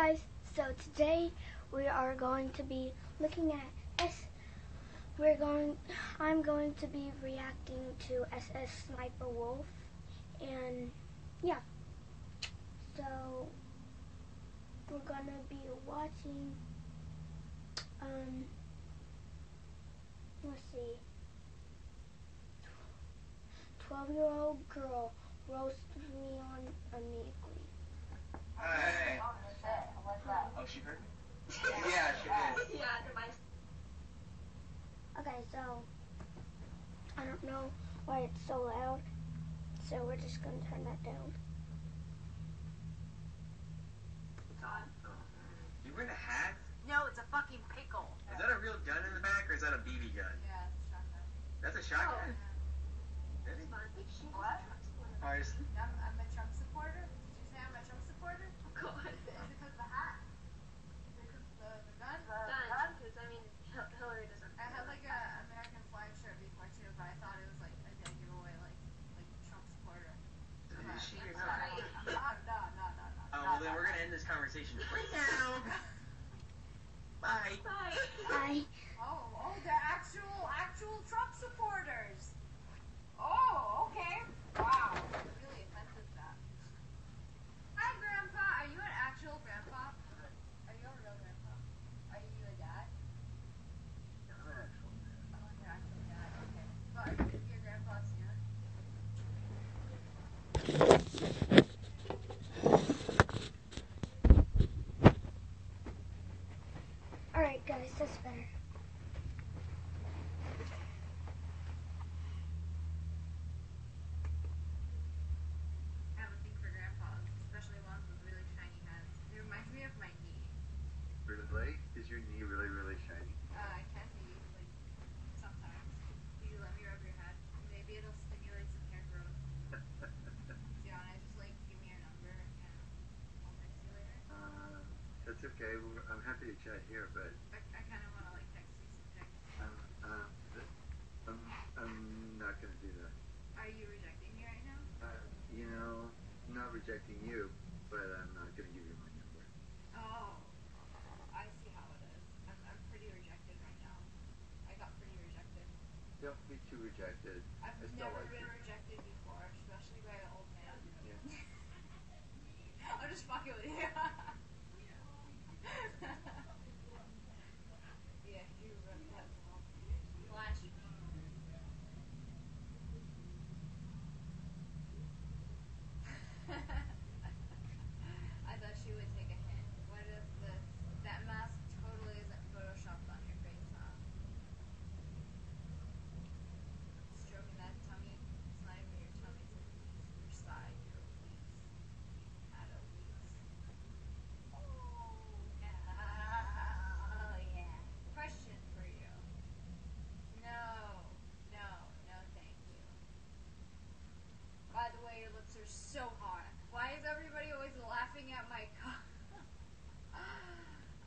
guys, so today we are going to be looking at S. We're going. I'm going to be reacting to SS Sniper Wolf, and yeah. So we're gonna be watching. Um. Let's see. Twelve-year-old girl roasted me on Omegle. Hey. Oh, she heard me? yeah, she did. yeah Okay, so I don't know why it's so loud, so we're just gonna turn that down. You wearing a hat? No, it's a fucking pickle. Is that a real gun in the back or is that a BB gun? Yeah, it's a shotgun. That's a shotgun. Oh. Really? What? Ours. I'm, I'm a Trump supporter. Did you say I'm a Trump supporter? God. Is it because of the hat? Because the, the gun? Done, because I mean, Hil- Hillary doesn't. I had like a American flag shirt before too, but I thought it was like a dead giveaway, like like Trump supporter. Is she or No, not? no, no, no, no. Oh, well then we're gonna end this conversation right now. Bye. Bye. Bye. Oh, oh, they're actual, actual Trump supporters. Oh, okay. Wow. Really offensive that. Hi, Grandpa. Are you an actual grandpa? Are you a real grandpa? Are you a dad? Oh, you're actual dad. Okay. But are you gonna be a grandpa soon? All right, guys, that's better. I have a thing for grandpas, especially ones with really shiny heads. It reminds me of my knee. Really? Is your knee really, really shiny? Uh, I can be, like, sometimes. You let me rub your head. Maybe it'll stimulate some hair growth. Do just, like, give me your number and I'll text you later? uh, that's okay. I'm happy to chat here, but I, I kinda wanna, like, text you some pics. I'm, uh, th- I'm, I'm not going to do that. Are you rejecting me right now? Uh, you know, I'm not rejecting you, but I'm not going to give you my number. Oh. I see how it is. I'm, I'm pretty rejected right now. I got pretty rejected. Don't be too rejected. I've I still never like been you. rejected before, especially by an old man. Yeah. I'm just fucking with you. yeah, you wrote that well. Flash me. I thought she would take a hint. What is this? That mask totally isn't photoshopped on your face, huh? Stroking that tummy. It's not even your tummy, it's a piece. Your side, your obliques. You had obliques. Oh, yeah. Question for you. No, no, no, thank you. By the way, your lips are so hot. Why is everybody always laughing at my cock?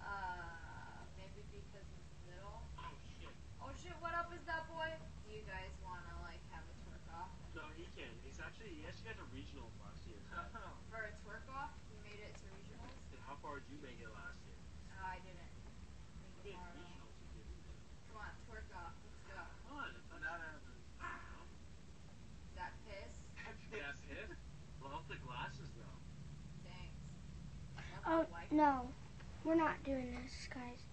uh, maybe because it's little. Oh shit. Oh shit, what up is that boy? Do you guys wanna like have a twerk off? No, he can. He's actually he actually got to regionals last year. For a twerk off? You made it to regionals? and how far did you make it last year? No, I didn't. You Maybe made regionals. You did. Come on, twerk off. Let's go. Come on, it's not that. Is that piss? That's it. Love the glasses though. Thanks. Oh Love the no, we're not doing this, guys.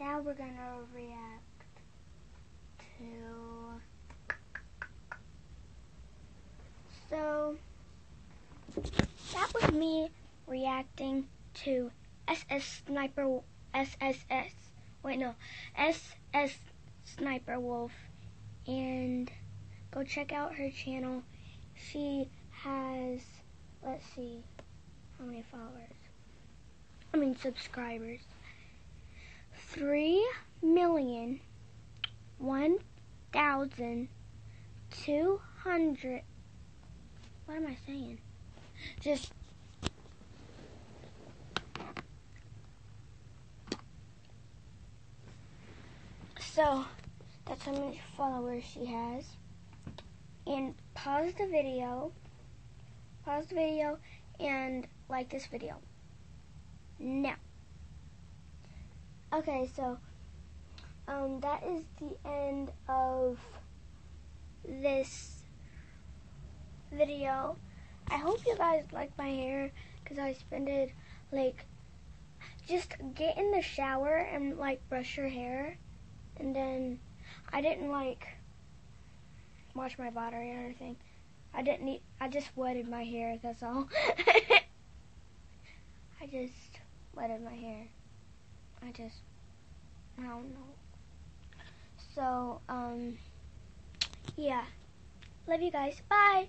Now we're gonna react to. So that was me reacting to SS Sniper SSS. Wait, no, SS Sniper Wolf, and go check out her channel. She has, let's see, how many followers? I mean subscribers. Three million one thousand two hundred. What am I saying? Just so that's how many followers she has. And pause the video. Pause the video and like this video. Now. Okay, so um, that is the end of this video. I hope you guys like my hair because I spent it like just get in the shower and like brush your hair and then I didn't like wash my body or anything. I didn't need I just wetted my hair, that's all. I just wetted my hair. I just I don't know. So, um yeah. Love you guys. Bye.